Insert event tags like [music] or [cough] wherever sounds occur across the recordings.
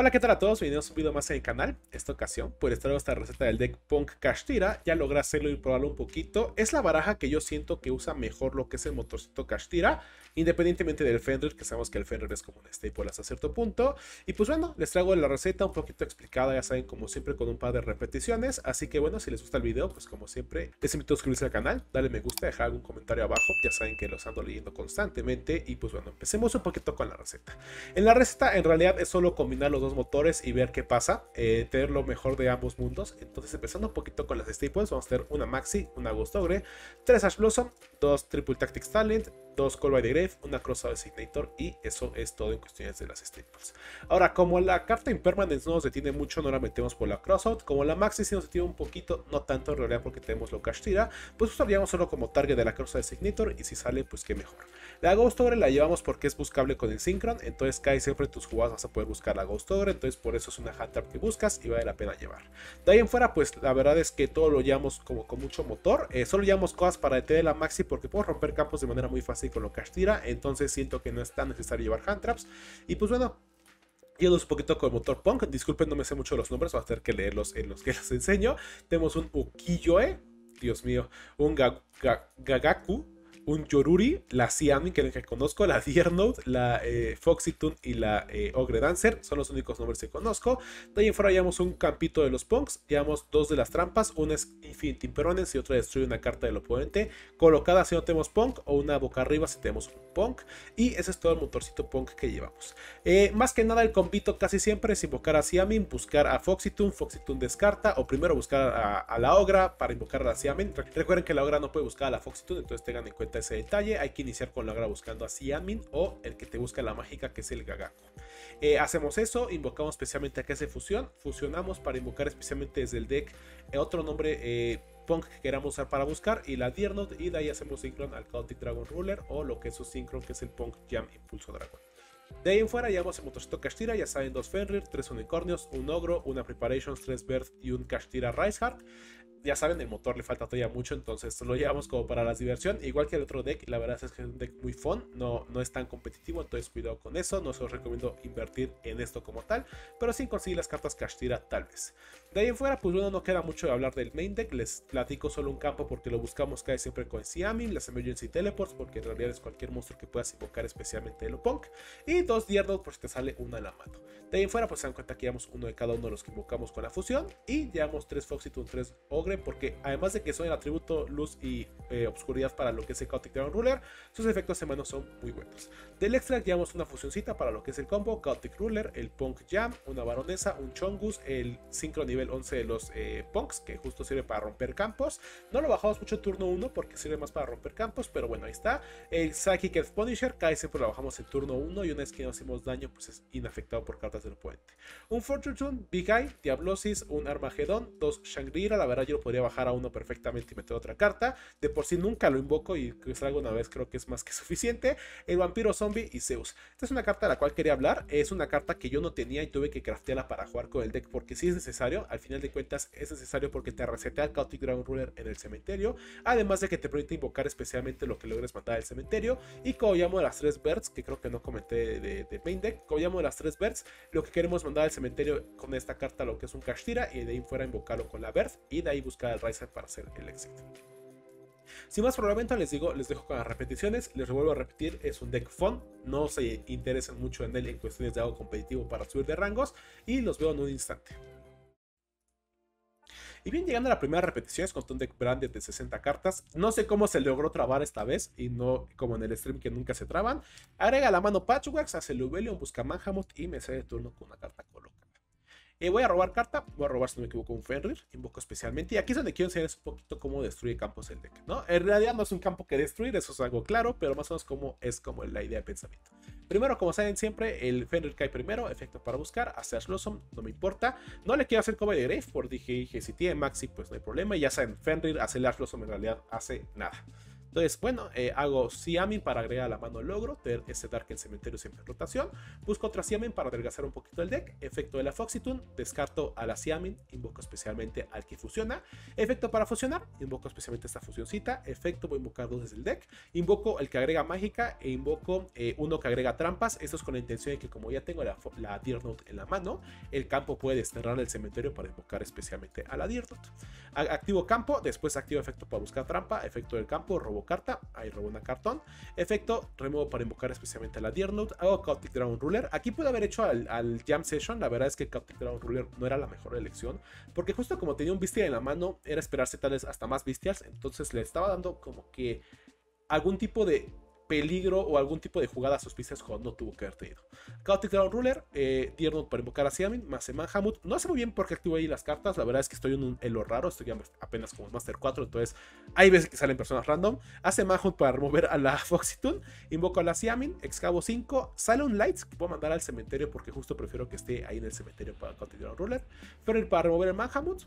Hola, ¿qué tal a todos? Bienvenidos a un video más en el canal. Esta ocasión, pues traigo esta receta del deck Punk Kashtira. Ya logré hacerlo y probarlo un poquito. Es la baraja que yo siento que usa mejor lo que es el motorcito Kashtira, independientemente del Fenrir, que sabemos que el Fenrir es como un staple hasta cierto punto. Y pues bueno, les traigo la receta un poquito explicada, ya saben, como siempre, con un par de repeticiones. Así que bueno, si les gusta el video, pues como siempre, les invito a suscribirse al canal, darle me gusta, dejar algún comentario abajo. Ya saben que los ando leyendo constantemente. Y pues bueno, empecemos un poquito con la receta. En la receta, en realidad, es solo combinar los dos motores y ver qué pasa, eh, tener lo mejor de ambos mundos. Entonces, empezando un poquito con las staples, vamos a tener una Maxi, una Ghost Ogre, tres Ash Blossom, dos Triple Tactics Talent, dos Call by the Grave, una Cross Designator y eso es todo en cuestiones de las staples. Ahora, como la carta Impermanence no nos detiene mucho, no la metemos por la Crossout. Como la Maxi sí nos detiene un poquito, no tanto en realidad porque tenemos lo Tira, pues usaríamos solo como target de la Cross Designator y si sale, pues qué mejor. La Ghost Ogre la llevamos porque es buscable con el Synchron, entonces cae siempre tus jugadas vas a poder buscar la Ghost Ogre, entonces por eso es una hand trap que buscas y vale la pena llevar. De ahí en fuera, pues la verdad es que todo lo llevamos como con mucho motor, eh, solo llevamos cosas para detener la Maxi porque podemos romper campos de manera muy fácil con lo Tira entonces siento que no es tan necesario llevar hand traps. Y pues bueno, Yendo un poquito con el motor Punk, disculpen, no me sé mucho los nombres, voy a tener que leerlos en los que les enseño. Tenemos un Ukiyoe, Dios mío, un Gagaku, un Yoruri, la Siamin que, que conozco, la Note, la eh, Foxytune y la eh, Ogre Dancer, son los únicos nombres que conozco. De ahí en fuera llevamos un campito de los Punks, llevamos dos de las trampas, una es Infinity Imperonence y otra destruye una carta del oponente, colocada si no tenemos Punk o una boca arriba si tenemos un Punk. Y ese es todo el motorcito Punk que llevamos. Eh, más que nada el compito casi siempre es invocar a Siamin, buscar a Foxytune, Foxytune descarta o primero buscar a, la Ogra para invocar a la Siamin. Recuerden que la Ogra no puede buscar a la Foxytune, entonces tengan en cuenta ese detalle, hay que iniciar con la Ogra buscando a Siamin o el que te busca la mágica que es el Gagaku. Eh, hacemos eso, invocamos especialmente a que hace fusión, fusionamos para invocar especialmente desde el deck eh, otro nombre eh, Punk que queramos usar para buscar y la Diernot y de ahí hacemos Synchron al Chaotic Dragon Ruler o lo que es su Synchron que es el Punk Jam Impulso Dragon. De ahí en fuera llevamos el motorcito Kashtira, ya saben, dos Fenrir, tres unicornios, un ogro, una Preparations, tres Birth y un Kashtira Rise Heart ya saben, el motor le falta todavía mucho, entonces lo llevamos como para la diversión. Igual que el otro deck, la verdad es que es un deck muy fun, no, no es tan competitivo, entonces cuidado con eso. No se os recomiendo invertir en esto como tal, pero sin conseguir las cartas Kashtira tal vez. De ahí en fuera, pues bueno, no queda mucho de hablar del main deck, les platico solo un campo porque lo buscamos cae siempre con Siamin, las Emergency Teleports, porque en realidad es cualquier monstruo que puedas invocar, especialmente el Opunk, y dos Dierdot, por si te sale una a la mano. De ahí en fuera, pues se dan cuenta que llevamos uno de cada uno de los que invocamos con la fusión, y llevamos tres Foxyton, tres Ogre porque además de que son el atributo luz y eh, obscuridad para lo que es el Chaotic Dragon Ruler, sus efectos en mano son muy buenos. Del extra llevamos una fusioncita para lo que es el combo, Chaotic Ruler, el Punk Jam, una baronesa, un Chongus, el Synchro nivel 11 de los eh, Punks, que justo sirve para romper campos. No lo bajamos mucho en turno 1 porque sirve más para romper campos, pero bueno, ahí está. El Psychic Earth Punisher, cae siempre lo bajamos en turno 1 y una vez que no hacemos daño, pues es inafectado por cartas del oponente. Un Fortune, Big Eye, Diablosis, un Armagedón, dos Shangri-La, la verdad yo podría bajar a uno perfectamente y meter otra carta. De por sí nunca lo invoco y que salga una vez creo que es más que [laughs] suficiente. El vampiro zombie y Zeus. Esta es una carta de la cual quería hablar. Es una carta que yo no tenía y tuve que craftearla para jugar con el deck porque si es necesario. Al final de cuentas es necesario porque te resetea Chaotic Dragon Ruler en el cementerio. Además de que te permite invocar especialmente lo que logres matar al cementerio. Y como llamo las tres birds, que creo que no comenté de, de main deck, como llamo las tres birds, lo que queremos mandar al cementerio con esta carta lo que es un Kashtira y de ahí fuera invocarlo con la bird y de ahí buscar el Riser para hacer el éxito. Sin más probablemente les digo, les dejo con las repeticiones, les vuelvo a repetir, es un deck fun, no se interesen mucho en él en cuestiones de algo competitivo para subir de rangos y los veo en un instante. Y bien, llegando a la primera repetición es con un deck branded de 60 cartas. No sé cómo se logró trabar esta vez y no como en el stream que nunca se traban. Agrega la mano Patchworks, hace Lubelion, busca Manhamut y me sale de turno con una carta colocada. Eh, voy a robar carta, voy a robar si no me equivoco un Fenrir, invoco especialmente. Y aquí es donde quiero enseñar un poquito cómo destruye campos el deck, ¿no? En realidad no es un campo que destruir, eso es algo claro, pero más o menos como es como la idea de pensamiento. Primero, como saben siempre, el Fenrir cae primero, efecto para buscar, hace Ash Blossom, no me importa. No le quiero hacer como de Grave, por dije, dije, si tiene Maxi, pues no hay problema. Y ya saben, Fenrir hace el Ash Blossom, en realidad hace nada. Entonces, bueno, eh, hago Siamin para agregar a la mano logro, tener ese Dark en cementerio siempre en rotación. Busco otra Siamin para adelgazar un poquito el deck. Efecto de la Foxitune, descarto a la Siamin, invoco especialmente al que fusiona. Efecto para fusionar, invoco especialmente esta fusioncita. Efecto, voy a invocar dos desde el deck. Invoco el que agrega mágica e invoco eh, uno que agrega trampas. Esto es con la intención de que como ya tengo la, la Note en la mano, el campo puede desterrar el cementerio para invocar especialmente a la Deer Note. Activo campo, después activo efecto para buscar trampa, efecto del campo, robo carta, ahí robo una cartón. Efecto, remuevo para invocar especialmente a la Deer Note, hago Chaotic Dragon Ruler. Aquí pude haber hecho al, Jam Session, la verdad es que Chaotic Dragon Ruler no era la mejor elección, porque justo como tenía un Bestial en la mano, era esperarse tal vez hasta más Bestials, entonces le estaba dando como que algún tipo de peligro o algún tipo de jugada suspicias cuando no tuvo que haber tenido. Chaotic Dragon Ruler, eh, para invocar a Siamin, más Manhamut. No sé muy bien por qué activo ahí las cartas, la verdad es que estoy en un elo raro, estoy apenas como Master 4, entonces hay veces que salen personas random. Hace Manhamut para remover a la [laughs] Foxitune, invoco a la Siamin, excavo 5, sale un Lights que puedo mandar al cementerio porque justo prefiero que esté ahí en el cementerio para Chaotic Dragon Ruler. Pero para remover el Manhamut,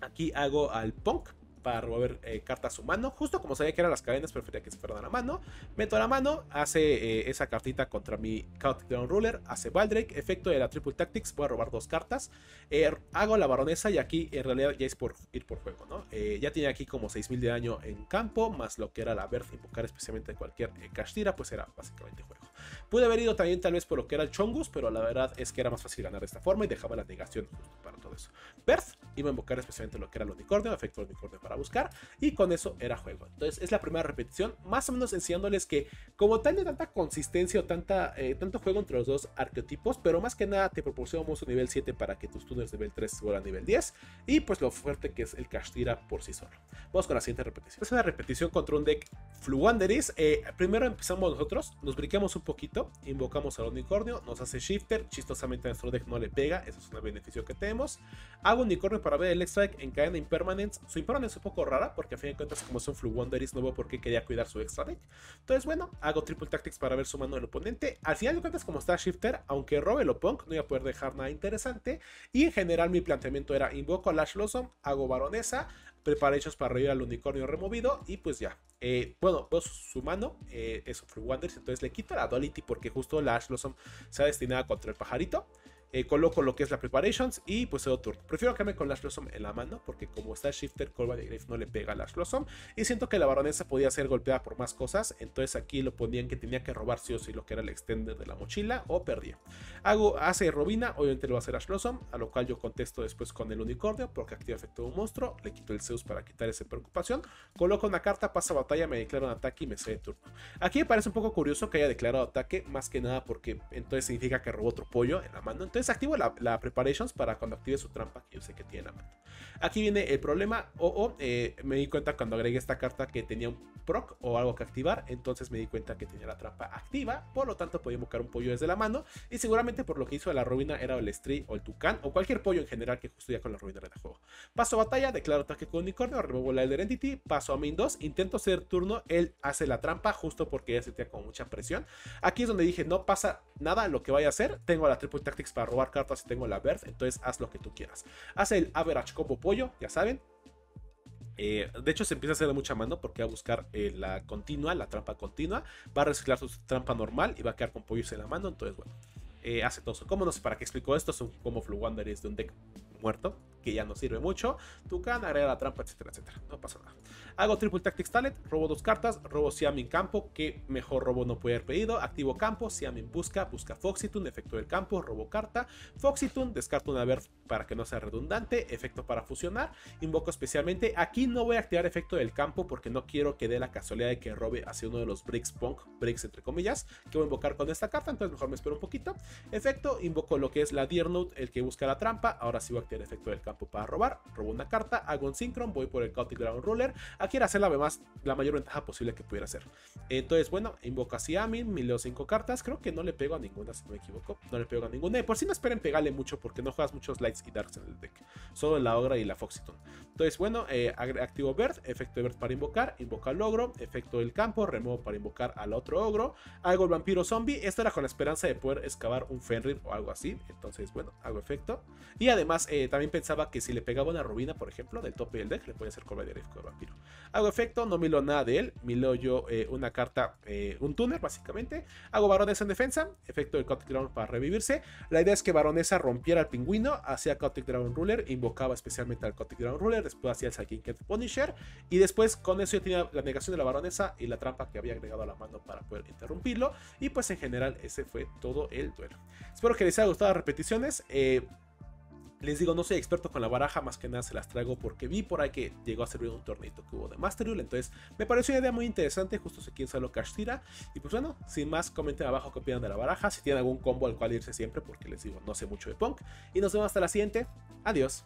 aquí hago al Punk para remover eh, cartas a su mano. Justo como sabía que eran las cadenas, prefería que se fueran a la mano. Meto a la mano, hace eh, esa cartita contra mi Chaotic Ruler, hace Baldrake, efecto de la Triple Tactics, voy a robar dos cartas. Eh, hago la baronesa y aquí en realidad ya es por ir por juego, ¿no? ya tiene aquí como 6000 de daño en campo, más lo que era la verde invocar especialmente cualquier Kashtira, pues era básicamente juego. Pude haber ido también tal vez por lo que era el Chongus, pero la verdad es que era más fácil ganar de esta forma y dejaba la negación justo para todo eso. Berth iba a invocar especialmente lo que era el unicornio, efecto unicornio para buscar, y con eso era juego. Entonces es la primera repetición, más o menos enseñándoles que como tal de tanta consistencia o tanta, eh, tanto juego entre los dos arquetipos, pero más que nada te proporcionamos un nivel 7 para que tus tuners nivel 3 se vuelvan nivel 10, y pues lo fuerte que es el Kashtira por sí solo. Vamos con la siguiente repetición. Es una repetición contra un deck Fluwanderis. Eh, primero empezamos nosotros, nos brincamos un poquito, invocamos al unicornio, nos hace shifter, chistosamente a nuestro deck no le pega, eso es un beneficio que tenemos. Hago unicornio para ver el strike en cadena impermanence. Su impermanence es un poco rara porque a fin de cuentas como son Flu Wonderis no veo por qué quería cuidar su extra deck. Entonces bueno, hago triple tactics para ver su mano del oponente. Al final de cuentas como está shifter, aunque robe lo punk, no iba a poder dejar nada interesante. Y en general mi planteamiento era invoco a Lash hago baronesa, preparations para revivir al unicornio removido y pues ya. Eh, bueno, veo su mano, eh, es Free Wonders, entonces le quito la Duality porque justo la Ash se ha destinado contra el pajarito. Eh, coloco lo que es la preparations y pues cedo turno. Prefiero quedarme con Lash Blossom en la mano porque como está Shifter, Colba de Grave no le pega a Lash Blossom y siento que la baronesa podía ser golpeada por más cosas, entonces aquí lo ponían que tenía que robar sí o sí lo que era el extender de la mochila o perdía. Hago, hace Robina, obviamente lo va a hacer Ash Blossom, a lo cual yo contesto después con el unicornio porque activa efecto de un monstruo, le quito el Zeus para quitar esa preocupación, coloco una carta, pasa batalla, me declaro un ataque y me cede turno. Aquí me parece un poco curioso que haya declarado ataque, más que nada porque entonces significa que robó otro pollo en la mano, activo la, la preparations para cuando active su trampa, que yo sé que tiene la mano. Aquí viene el problema, o, eh, me di cuenta cuando agregué esta carta que tenía un proc o algo que activar, entonces me di cuenta que tenía la trampa activa, por lo tanto podía invocar un pollo desde la mano, y seguramente por lo que hizo la ruina era el Stri o el Tucán, o cualquier pollo en general que justo ya con la ruina de juego. Paso a batalla, declaro ataque con unicornio, remuevo la Elder Entity, paso a main 2, intento hacer turno, él hace la trampa justo porque ya sentía con mucha presión. Aquí es donde dije, no pasa nada lo que vaya a hacer, tengo la Triple Tactics para robar cartas y tengo la Bird, entonces haz lo que tú quieras. Hace el Average Combo Pollo, ya saben. Eh, de hecho, se empieza a hacer mucha mano porque va a buscar eh, la continua, la trampa continua. Va a reciclar su trampa normal y va a quedar con pollos en la mano. Entonces, bueno, eh, hace todo eso. ¿Cómo no sé para qué explico esto? Es un como Flu es de un deck muerto, que ya no sirve mucho. Tucan, agrega la trampa, etcétera, etcétera. No pasa nada. Hago Triple Tactics Talent, robo dos cartas, robo Siam en campo, que mejor robo no puede haber pedido. Activo campo, Siam en busca, busca Foxitune, efecto del campo, robo carta. Foxitune, descarto una verde para que no sea redundante, efecto para fusionar. Invoco especialmente. Aquí no voy a activar efecto del campo porque no quiero que dé la casualidad de que robe hacia uno de los bricks punk, bricks entre comillas, que voy a invocar con esta carta, entonces mejor me espero un poquito. Efecto, invoco lo que es la Deer Note, el que busca la trampa. Ahora sí voy a activar efecto del campo para robar. Robo una carta, hago un Synchron, voy por el Chaotic Dragon Ruler quiere hacer la, más, la mayor ventaja posible que pudiera hacer. Entonces, bueno, invoco a Siamin, me leo 5 cartas. Creo que no le pego a ninguna, si no me equivoco. No le pego a ninguna. Y por si no esperen pegarle mucho porque no juegas muchos lights y darks en el deck. Solo la Ogra y la Foxitone. Entonces, bueno, eh, activo Bird, efecto de Bird para invocar, invoca al ogro, efecto del campo, remuevo para invocar al otro ogro. Hago el vampiro zombie. Esto era con la esperanza de poder excavar un Fenrir o algo así. Entonces, bueno, hago efecto. Y además, eh, también que si le pegaba una rubina, por ejemplo, del tope del deck, le podía hacer coba de vampiro. Hago efecto, no milo nada de él, milo yo eh, una carta, eh, un tuner básicamente. Hago baronesa en defensa, efecto del Chaotic Dragon para revivirse. La idea es que baronesa rompiera al pingüino, hacía Chaotic Dragon Ruler, invocaba especialmente al Chaotic Dragon Ruler, después hacía el Psychic Cat Punisher, y después con eso yo tenía la negación de la baronesa y la trampa que había agregado a la mano para poder interrumpirlo. Y pues en general ese fue todo el duelo. Espero que les haya gustado las repeticiones. Eh, les digo, no soy experto con la baraja, más que nada se las traigo porque vi por ahí que llegó a servir un torneito que hubo de Master Entonces me pareció una idea muy interesante, justo sé quién solo Cash tira. Y pues bueno, sin más, comenten abajo qué opinan de la baraja, si tienen algún combo al cual irse siempre, porque les digo, no sé mucho de Punk. Y nos vemos hasta la siguiente. Adiós.